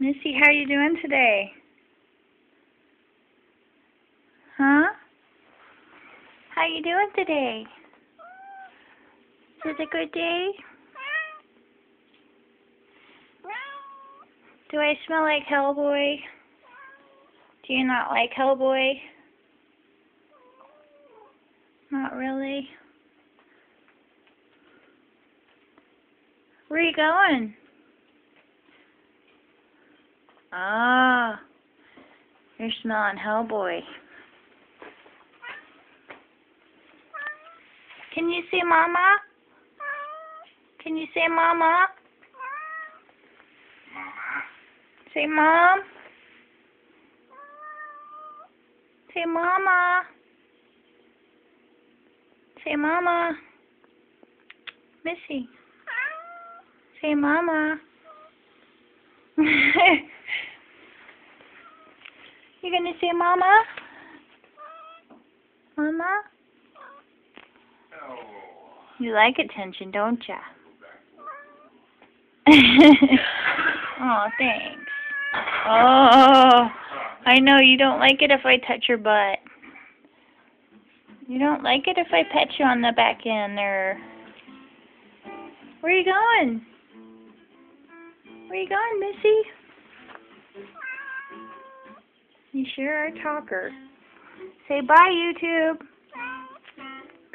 Missy, how are you doing today? Huh? How you doing today? Is it a good day? Do I smell like Hellboy? Do you not like Hellboy? Not really. Where are you going? Ah, you're smelling Hellboy. Can you say Mama? Can you say Mama? Say Mom. Say Mama. Say Mama. Missy. Say Mama. You gonna say Mama? Mama? You like attention, don't ya? oh, thanks. Oh, I know you don't like it if I touch your butt. You don't like it if I pet you on the back end or... Where are you going? Where are you going, Missy? You sure are a talker. Say bye, YouTube.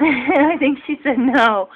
I think she said no.